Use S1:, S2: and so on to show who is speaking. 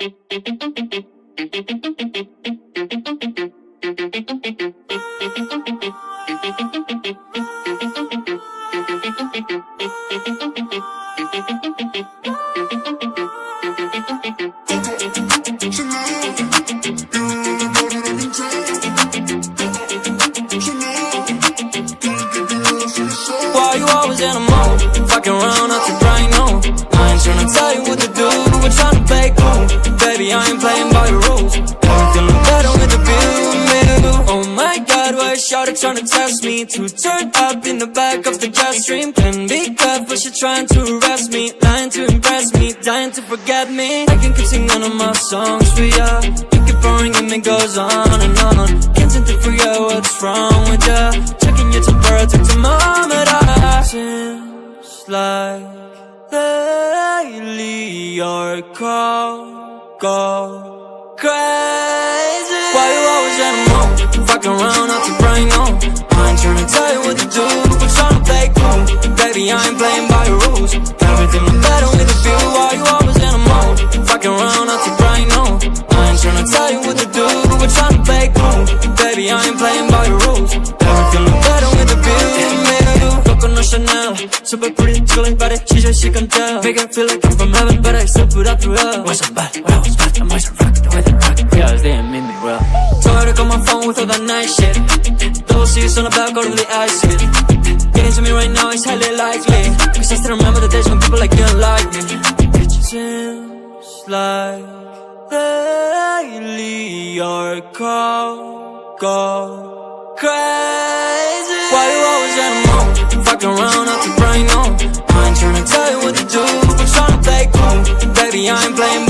S1: Why you always in a Ain't playing by the rules. Everything look better with the view. Oh my god, why is Shawty tryna test me? To turn up in the back of the jet stream. Can be careful, she trying to arrest me. Lying to impress me, dying to forget me. I can keep singing all my songs for ya. You keep boring and it goes on and on. Can't seem to out what's wrong with ya. Checking your temperature, thermometer. Seems like lately your call go crazy. Why you always in a mood? Fucking around up to brain on. I ain't tryna tell you what to do, but tryna play cool. Baby, I ain't playing by your rules. Everything look better with a view. Why you always in a mood? Fucking around up to brain on. I ain't tryna tell you what to do, but tryna play cool. Baby, I ain't playing by your rules. Everything look better with a view. Coconut Chanel, super pretty, chilling body, she just she can tell. Make her feel like I'm from heaven, but I still put up through hell. Was I bad? When I was bad, I'm always rock the way they rock. Realize they ain't mean me well. Told her to call my phone with all that nice shit. Those seats on the back, all the ice it. Getting to me right now is highly likely. Cause I still remember the days when people like didn't like me. It seems like lately your call go crazy. Why but